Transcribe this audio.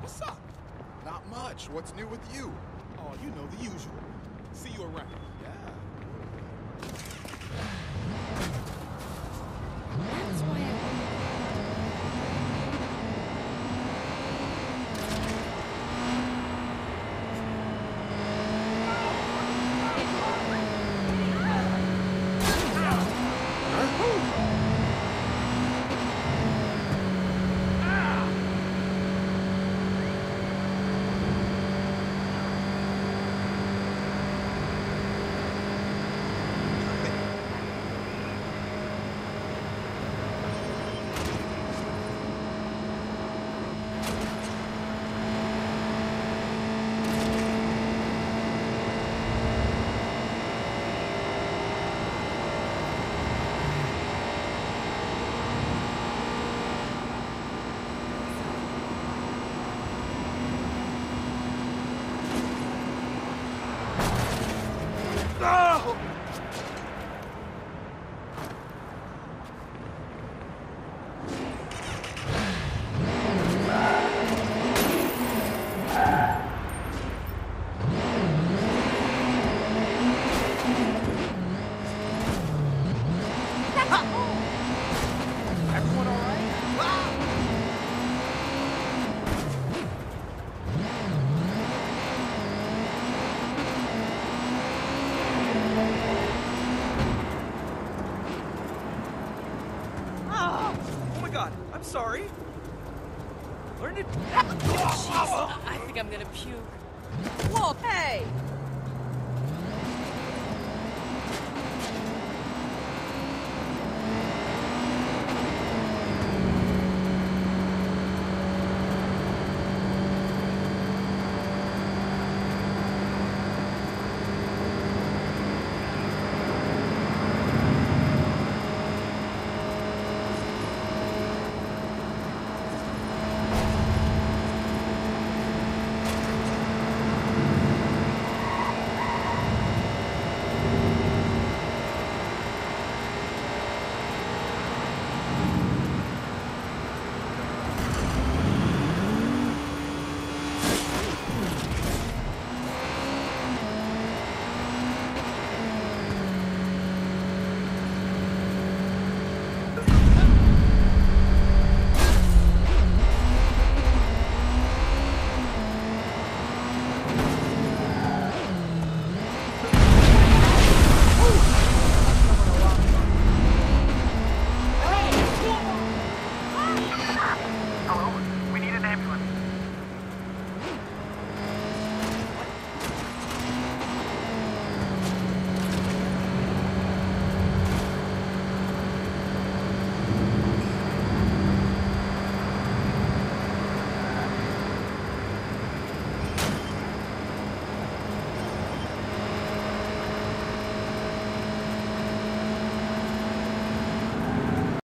What's up? Not much. What's new with you? Oh, you know the usual. See you around. Yeah. Sorry. Learn to. Jeez, I think I'm gonna puke. Whoa, hey!